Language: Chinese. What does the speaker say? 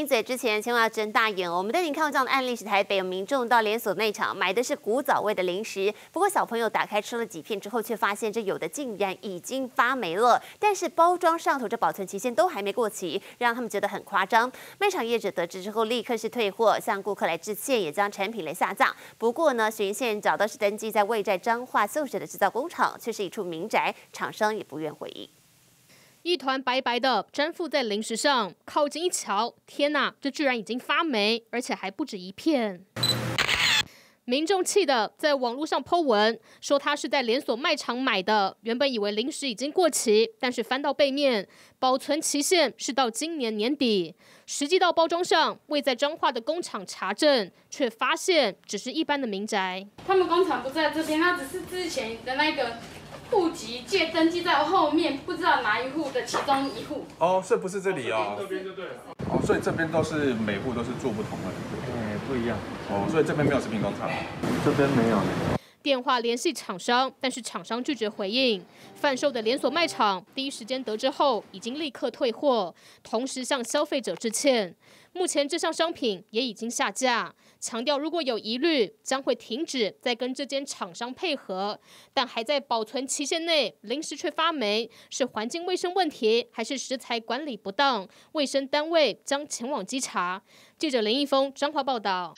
亲嘴之前千万要睁大眼哦！我们带您看到这样的案例是台北有民众到连锁内场买的是古早味的零食，不过小朋友打开吃了几片之后，却发现这有的竟然已经发霉了，但是包装上头这保存期限都还没过期，让他们觉得很夸张。卖场业者得知之后，立刻是退货，向顾客来致歉，也将产品来下架。不过呢，巡线找到是登记在位在彰化秀舍的制造工厂，却是一处民宅，厂商也不愿回应。一团白白的粘附在零食上，靠近一瞧，天哪，这居然已经发霉，而且还不止一片。民众气的在网络上 Po 文，说他是在连锁卖场买的，原本以为零食已经过期，但是翻到背面，保存期限是到今年年底。实际到包装上，未在彰化的工厂查证，却发现只是一般的民宅。他们工厂不在这边，他只是之前的那个。户籍借登记在后面，不知道哪其中一户。哦，所以不是这里哦。这边就对了。哦，所以这边都是每户都是住不同的。哎，不一样。哦，所以这边没有食品工厂。这边没有。电话联系厂商，但是厂商拒绝回应。贩售的连锁卖场第一时间得知后，已经立刻退货，同时向消费者致歉。目前这项商品也已经下架，强调如果有疑虑，将会停止再跟这间厂商配合。但还在保存期限内，临时却发霉，是环境卫生问题，还是食材管理不当？卫生单位将前往稽查。记者林一峰，彰化报道。